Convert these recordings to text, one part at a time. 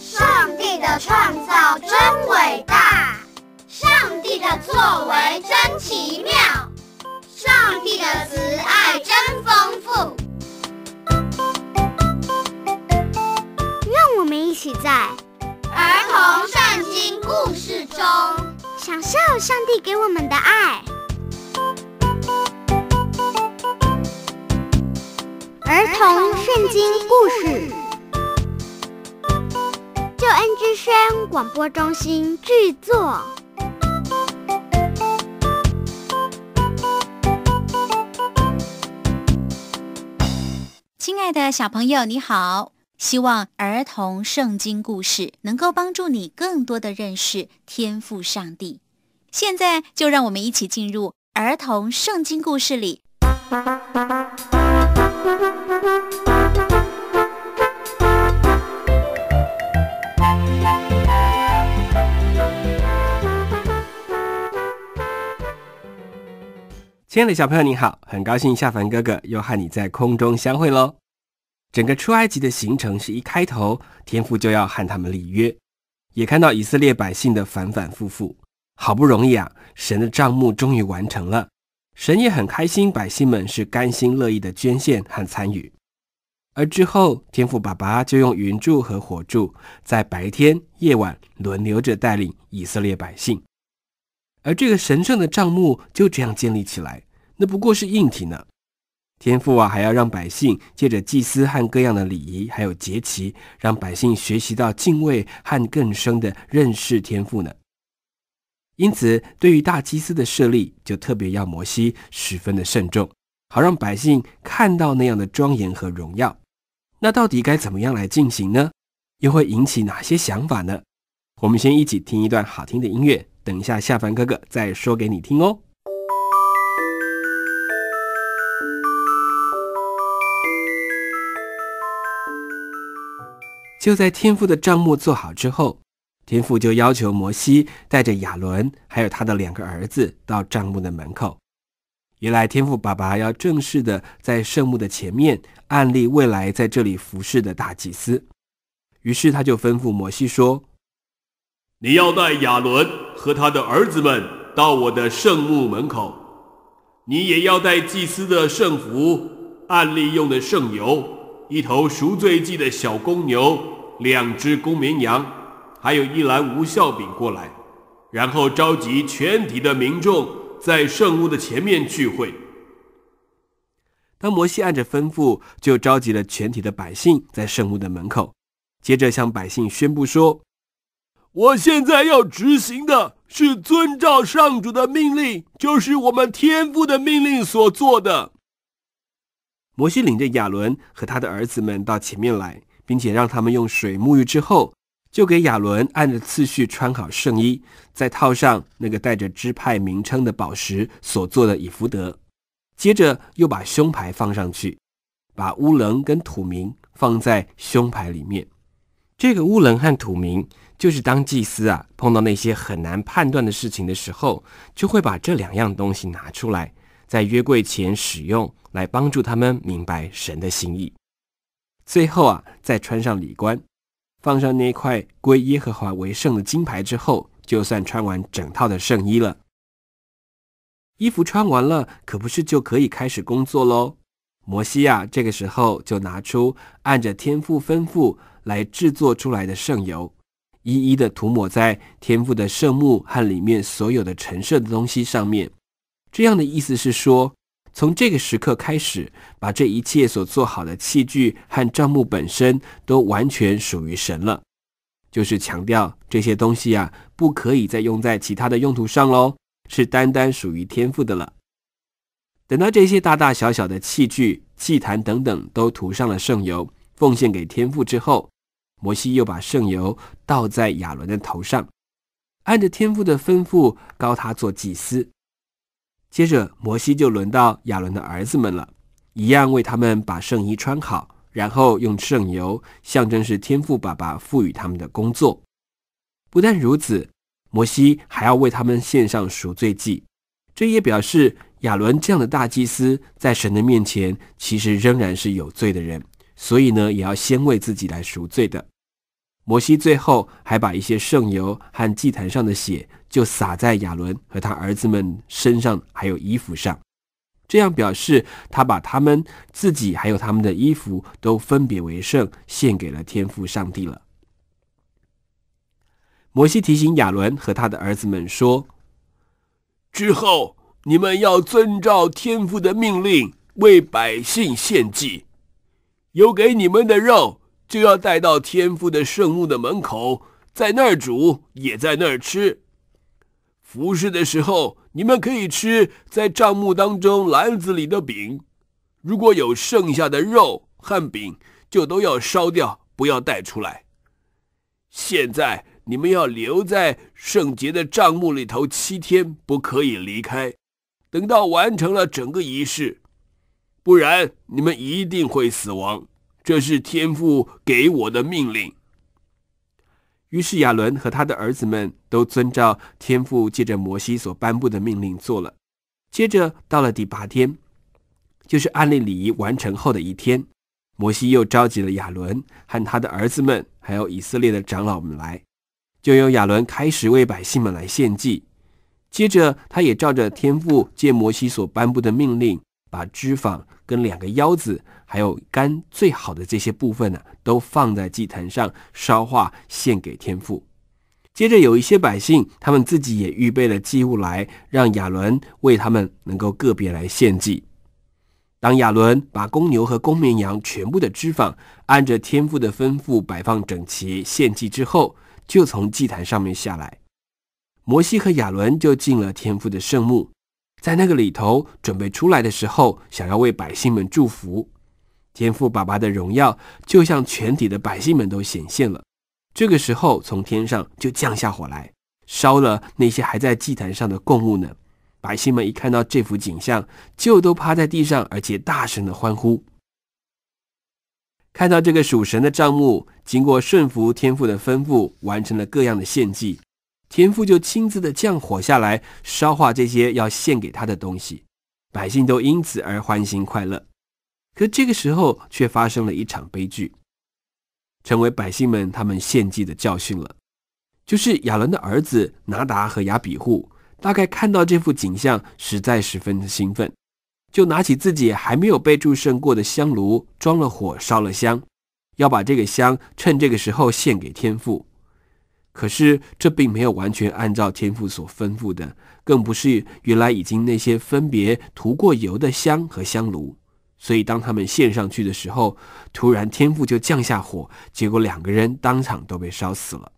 上帝的创造真伟大，上帝的作为真奇妙，上帝的慈爱真丰富。让我们一起在儿童圣经故事中享受上帝给我们的爱。儿童圣经故事，救恩之声广播中心制作。亲爱的小朋友，你好！希望儿童圣经故事能够帮助你更多的认识天赋上帝。现在就让我们一起进入儿童圣经故事里。亲爱的小朋友，你好，很高兴夏凡哥哥又和你在空中相会喽。整个出埃及的行程是一开头，天父就要和他们立约，也看到以色列百姓的反反复复，好不容易啊，神的账目终于完成了，神也很开心，百姓们是甘心乐意的捐献和参与。而之后，天父爸爸就用云柱和火柱，在白天、夜晚轮流着带领以色列百姓。而这个神圣的账目就这样建立起来，那不过是硬体呢。天父啊，还要让百姓借着祭司和各样的礼仪，还有节期，让百姓学习到敬畏和更深的认识天父呢。因此，对于大祭司的设立，就特别要摩西十分的慎重，好让百姓看到那样的庄严和荣耀。那到底该怎么样来进行呢？又会引起哪些想法呢？我们先一起听一段好听的音乐。等一下，下凡哥哥再说给你听哦。就在天父的账目做好之后，天父就要求摩西带着亚伦还有他的两个儿子到账目的门口。原来天父爸爸要正式的在圣墓的前面案例未来在这里服侍的大祭司，于是他就吩咐摩西说。你要带亚伦和他的儿子们到我的圣墓门口，你也要带祭司的圣服、按例用的圣油、一头赎罪祭的小公牛、两只公绵羊，还有一篮无效饼过来，然后召集全体的民众在圣屋的前面聚会。当摩西按着吩咐，就召集了全体的百姓在圣屋的门口，接着向百姓宣布说。我现在要执行的是遵照上主的命令，就是我们天父的命令所做的。摩西领着亚伦和他的儿子们到前面来，并且让他们用水沐浴之后，就给亚伦按着次序穿好圣衣，再套上那个带着支派名称的宝石所做的以福德，接着又把胸牌放上去，把乌棱跟土名放在胸牌里面。这个乌棱和土名。就是当祭司啊碰到那些很难判断的事情的时候，就会把这两样东西拿出来，在约柜前使用，来帮助他们明白神的心意。最后啊，再穿上礼冠，放上那块归耶和华为圣的金牌之后，就算穿完整套的圣衣了。衣服穿完了，可不是就可以开始工作喽？摩西啊，这个时候就拿出按着天父吩咐来制作出来的圣油。一一的涂抹在天父的圣木和里面所有的陈设的东西上面，这样的意思是说，从这个时刻开始，把这一切所做好的器具和账目本身都完全属于神了，就是强调这些东西啊，不可以再用在其他的用途上喽，是单单属于天父的了。等到这些大大小小的器具、祭坛等等都涂上了圣油，奉献给天父之后。摩西又把圣油倒在亚伦的头上，按着天父的吩咐，高他做祭司。接着，摩西就轮到亚伦的儿子们了，一样为他们把圣衣穿好，然后用圣油象征是天父爸爸赋予他们的工作。不但如此，摩西还要为他们献上赎罪祭，这也表示亚伦这样的大祭司，在神的面前其实仍然是有罪的人，所以呢，也要先为自己来赎罪的。摩西最后还把一些圣油和祭坛上的血，就洒在亚伦和他儿子们身上，还有衣服上，这样表示他把他们自己还有他们的衣服都分别为圣，献给了天父上帝了。摩西提醒亚伦和他的儿子们说：“之后你们要遵照天父的命令，为百姓献祭，有给你们的肉。”就要带到天父的圣墓的门口，在那儿煮，也在那儿吃。服侍的时候，你们可以吃在帐幕当中篮子里的饼。如果有剩下的肉和饼，就都要烧掉，不要带出来。现在你们要留在圣洁的帐幕里头七天，不可以离开，等到完成了整个仪式，不然你们一定会死亡。这是天父给我的命令。于是亚伦和他的儿子们都遵照天父借着摩西所颁布的命令做了。接着到了第八天，就是安利礼仪完成后的一天，摩西又召集了亚伦和他的儿子们，还有以色列的长老们来，就由亚伦开始为百姓们来献祭。接着他也照着天父借摩西所颁布的命令，把脂肪跟两个腰子。还有肝最好的这些部分呢，都放在祭坛上烧化，献给天父。接着有一些百姓，他们自己也预备了祭物来，让亚伦为他们能够个别来献祭。当亚伦把公牛和公绵羊全部的脂肪按着天父的吩咐摆放整齐献祭之后，就从祭坛上面下来。摩西和亚伦就进了天父的圣墓，在那个里头准备出来的时候，想要为百姓们祝福。天父爸爸的荣耀就像全体的百姓们都显现了。这个时候，从天上就降下火来，烧了那些还在祭坛上的供物呢。百姓们一看到这幅景象，就都趴在地上，而且大声的欢呼。看到这个属神的账目，经过顺服天父的吩咐，完成了各样的献祭，天父就亲自的降火下来，烧化这些要献给他的东西，百姓都因此而欢欣快乐。可这个时候却发生了一场悲剧，成为百姓们他们献祭的教训了。就是亚伦的儿子拿达和亚比户，大概看到这幅景象，实在十分的兴奋，就拿起自己还没有被祝圣过的香炉，装了火，烧了香，要把这个香趁这个时候献给天父。可是这并没有完全按照天父所吩咐的，更不是原来已经那些分别涂过油的香和香炉。所以，当他们献上去的时候，突然天父就降下火，结果两个人当场都被烧死了，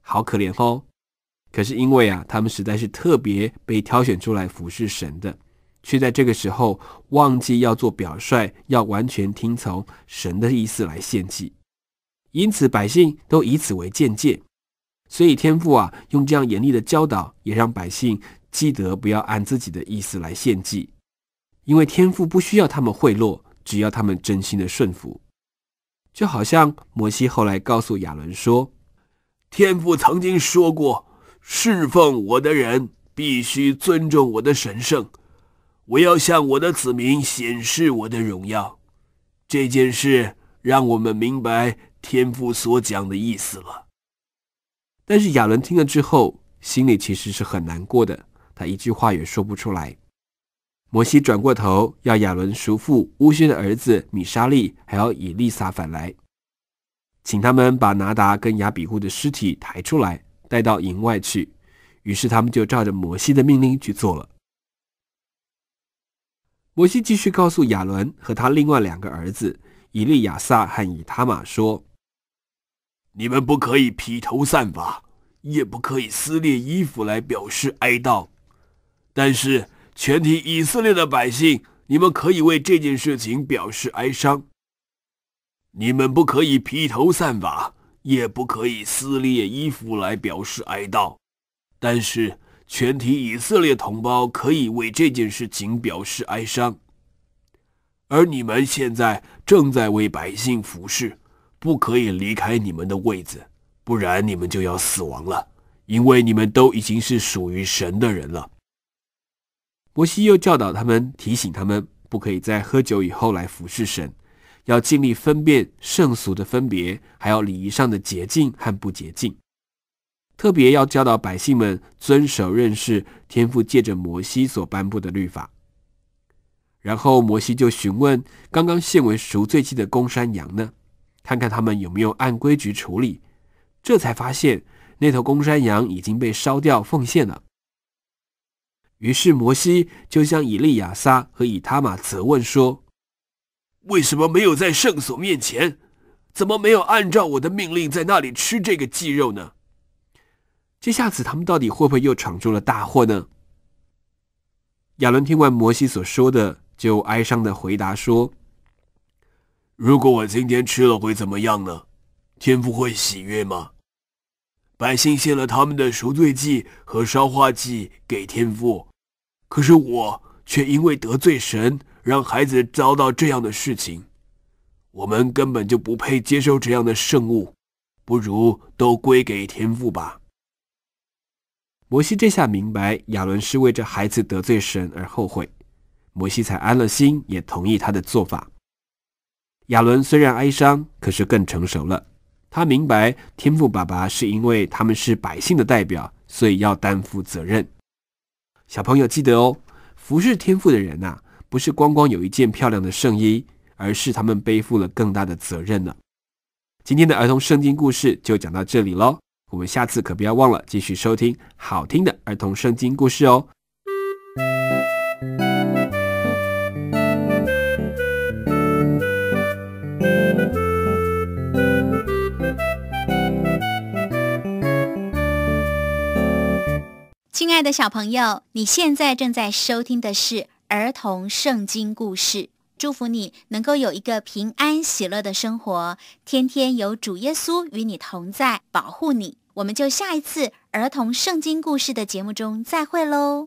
好可怜哦！可是因为啊，他们实在是特别被挑选出来服侍神的，却在这个时候忘记要做表率，要完全听从神的意思来献祭，因此百姓都以此为鉴戒。所以天父啊，用这样严厉的教导，也让百姓记得不要按自己的意思来献祭。因为天父不需要他们贿赂，只要他们真心的顺服。就好像摩西后来告诉亚伦说：“天父曾经说过，侍奉我的人必须尊重我的神圣。我要向我的子民显示我的荣耀。”这件事让我们明白天父所讲的意思了。但是亚伦听了之后，心里其实是很难过的，他一句话也说不出来。摩西转过头，要亚伦叔父乌薛的儿子米沙利，还有以利撒返来，请他们把拿达跟亚比户的尸体抬出来，带到营外去。于是他们就照着摩西的命令去做了。摩西继续告诉亚伦和他另外两个儿子以利亚撒和以他玛说：“你们不可以披头散发，也不可以撕裂衣服来表示哀悼，但是。”全体以色列的百姓，你们可以为这件事情表示哀伤。你们不可以披头散发，也不可以撕裂衣服来表示哀悼。但是，全体以色列同胞可以为这件事情表示哀伤。而你们现在正在为百姓服侍，不可以离开你们的位子，不然你们就要死亡了，因为你们都已经是属于神的人了。摩西又教导他们，提醒他们不可以在喝酒以后来服侍神，要尽力分辨圣俗的分别，还有礼仪上的洁净和不洁净。特别要教导百姓们遵守认识天父借着摩西所颁布的律法。然后摩西就询问刚刚献为赎罪祭的公山羊呢，看看他们有没有按规矩处理。这才发现那头公山羊已经被烧掉奉献了。于是摩西就向以利亚撒和以他玛责问说：“为什么没有在圣所面前？怎么没有按照我的命令在那里吃这个鸡肉呢？”这下子他们到底会不会又闯出了大祸呢？亚伦听完摩西所说的，就哀伤的回答说：“如果我今天吃了会怎么样呢？天父会喜悦吗？百姓献了他们的赎罪祭和烧化祭给天父。”可是我却因为得罪神，让孩子遭到这样的事情，我们根本就不配接受这样的圣物，不如都归给天父吧。摩西这下明白亚伦是为着孩子得罪神而后悔，摩西才安了心，也同意他的做法。亚伦虽然哀伤，可是更成熟了。他明白天父爸爸是因为他们是百姓的代表，所以要担负责任。小朋友记得哦，服侍天赋的人呐，不是光光有一件漂亮的圣衣，而是他们背负了更大的责任呢。今天的儿童圣经故事就讲到这里喽，我们下次可不要忘了继续收听好听的儿童圣经故事哦。亲爱的小朋友，你现在正在收听的是儿童圣经故事。祝福你能够有一个平安喜乐的生活，天天有主耶稣与你同在，保护你。我们就下一次儿童圣经故事的节目中再会喽。